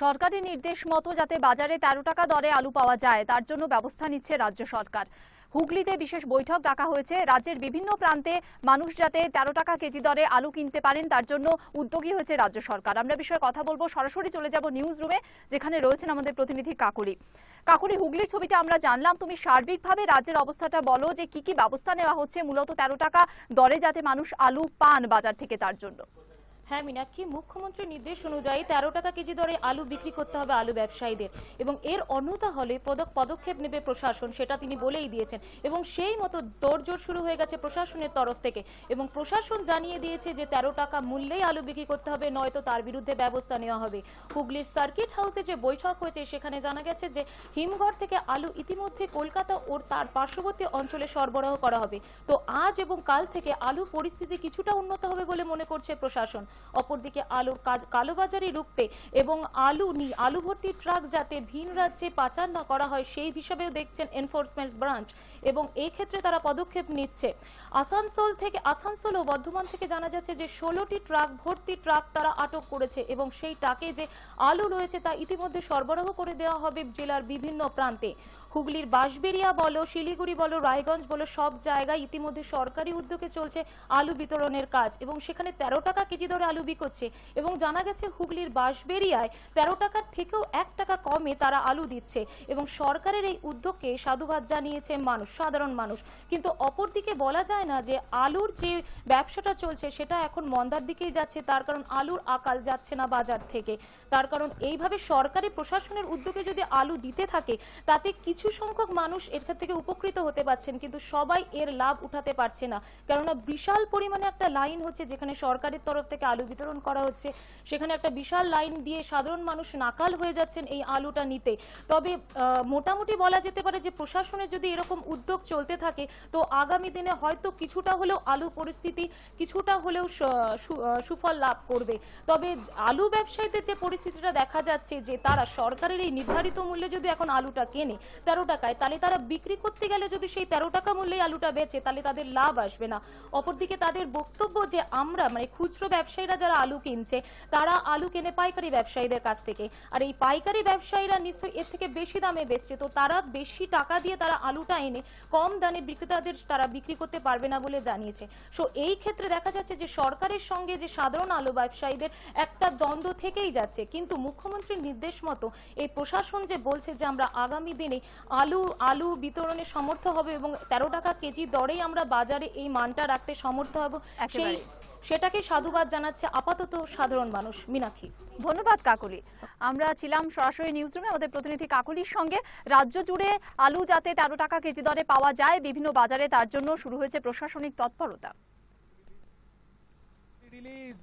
সরকারি নির্দেশ মতো যাতে বাজারে তেরো টাকা দরে আলু পাওয়া যায়, তার জন্য ব্যবস্থা নিচ্ছে রাজ্য সরকার। হুগলিতে বিশেষ বৈঠক ডাকা হয়েছে। রাজ্যের বিভিন্ন প্রান্তে মানুষ যাতে তেরো টাকা কেজি দরে আলু কিনতে পারেন, তার জন্য উদ্যোগী হয়েছে রাজ্য সরকার। আমরা বিষয়ে কথা বলব। সরাসরি চলে যাব নিউজ রুমে, যেখানে রয়েছেন আমাদের প্রতিনিধি কাকুলি। কাকুলি, হুগলির ছবিটা আমরা জানলাম। তুমি সার্বিকভাবে রাজ্যের অবস্থাটা বলো যে কি কি ব্যবস্থা নেওয়া হচ্ছে, মূলত তেরো টাকা দরে যাতে মানুষ আলু পান বাজার থেকে তার জন্য। হ্যাঁ মীনাক্ষী মুখ্যমন্ত্রীর নির্দেশ অনুযায়ী তেরো টাকা কেজি দরে আলু বিক্রি করতে হবে আলু ব্যবসায়ীদের? এবং এর অন্যতা হলে পদক পদক্ষেপ নেবে প্রশাসন, সেটা তিনি বলেই দিয়েছেন। এবং সেই মতো তোড়জোড় শুরু হয়ে গেছে প্রশাসনের তরফ থেকে। এবং প্রশাসন জানিয়ে দিয়েছে যে তেরো টাকা মূল্যেই আলু বিক্রি করতে হবে, নয়তো তার বিরুদ্ধে ব্যবস্থা নেওয়া হবে। হুগলির সার্কিট হাউসে যে বৈঠক হয়েছে, সেখানে জানা গেছে যে হিমঘর থেকে আলু ইতিমধ্যে কলকাতা ও তার পার্শ্ববর্তী অঞ্চলে সরবরাহ করা হবে। তো আজ এবং কাল থেকে আলু পরিস্থিতি কিছুটা উন্নত হবে বলে মনে করছে প্রশাসন। অপরদিকে আলুর কাজ কালোবাজারি রুখতে এবং আলু নি আলু ভর্তি ট্রাক যাতে ভিন রাজ্যে পাচার না করা হয়, সেই হিসাবেও দেখছেন এনফোর্সমেন্ট ব্রাঞ্চ এবং ক্ষেত্রে তারা পদক্ষেপ নিচ্ছে। আসানসোল থেকে, আসানসোল ও বর্ধমান থেকে জানা যাচ্ছে যে, ষোলোটি ট্রাক, ভর্তি ট্রাক তারা আটক করেছে এবং সেই ট্রাকে যে আলু রয়েছে তা ইতিমধ্যে সরবরাহ করে দেওয়া হবে জেলার বিভিন্ন প্রান্তে। হুগলির বাঁশবেরিয়া বলো, শিলিগুড়ি বলো, রায়গঞ্জ বলো, সব জায়গায় ইতিমধ্যে সরকারি উদ্যোগে চলছে আলু বিতরণের কাজ এবং সেখানে তেরো টাকা কেজি দরে আলু বিকোচ্ছে এবং জানা গেছে, হুগলির বাঁশবেরিয়ায় তেরো টাকার থেকেও এক টাকা কমে তারা আলু দিচ্ছে এবং সরকারের এই উদ্যোগকে সাধুবাদ জানিয়েছে মানুষ, সাধারণ মানুষ। কিন্তু অপরদিকে বলা যায় না যে আলুর যে ব্যবসাটা চলছে, সেটা এখন মন্দার দিকেই যাচ্ছে। তার কারণ আলুর আকাল যাচ্ছে না বাজার থেকে। তার কারণ এইভাবে সরকারি প্রশাসনের উদ্যোগে যদি আলু দিতে থাকে, তাতে কিছু সংখ্যক মানুষ এর থেকে উপকৃত হতে পারছেন, কিন্তু সবাই এর লাভ উঠাতে পারছে না। কেননা বিশাল পরিমাণে একটা লাইন হচ্ছে যেখানে সরকারের তরফ থেকে আলু বিতরণ করা হচ্ছে। সেখানে একটা বিশাল লাইন দিয়ে সাধারণ মানুষ নাকাল হয়ে যাচ্ছেন এই আলুটা নিতে। তবে মোটামুটি বলা যেতে পারে যে প্রশাসনে যদি এরকম উদ্যোগ চলতে থাকে, তো আগামী দিনে হয়তো কিছুটা হলেও আলু পরিস্থিতি কিছুটা হলেও সুফল লাভ করবে। তবে আলু ব্যবসায়ীদের যে পরিস্থিতিটা দেখা যাচ্ছে যে তারা সরকারের এই নির্ধারিত মূল্যে যদি এখন আলুটা কেনে তেরো টাকায়, তাহলে তারা বিক্রি করতে গেলে যদি সেই তেরো টাকা মূল্যে আলুটা বেচে, তাহলে তাদের লাভ আসবে না। অপরদিকে তাদের বক্তব্য যে আমরা মানে খুচরো ব্যবসায়ীরা যারা আলু কিনছে, তারা আলু কেনে পাইকারি ব্যবসায়ীদের কাছ থেকে। আর এই পাইকারি ব্যবসায়ীরা নিশ্চয়ই এর থেকে বেশি দামে বেচছে। তো তারা বেশি টাকা দিয়ে তারা আলুটা এনে কম দামে বিক্রেতাদের তারা বিক্রি করতে পারবে না বলে জানিয়েছে। সো এই ক্ষেত্রে দেখা যাচ্ছে যে সরকারের সঙ্গে যে সাধারণ আলু ব্যবসায়ীদের একটা দ্বন্দ্ব থেকেই যাচ্ছে। কিন্তু মুখ্যমন্ত্রীর নির্দেশ মতো এই প্রশাসন যে বলছে যে আমরা আগামী দিনে আলু আলু বিতরণে সমর্থ হবে এবং তেরো টাকা কেজি দরেই আমরা বাজারে এই মানটা রাখতে সমর্থ হব, সেই। সেটাকে সাধুবাদ জানাচ্ছে আপাতত সাধারণ মানুষ। মিনাক্ষী। ধন্যবাদ কাকুলি। আমরা ছিলাম সরাসরি নিউজ রুমে আমাদের প্রতিনিধি কাকলির সঙ্গে। রাজ্য জুড়ে আলু যাতে তেরো টাকা কেজি দরে পাওয়া যায় বিভিন্ন বাজারে তার জন্য শুরু হয়েছে প্রশাসনিক তৎপরতা। Release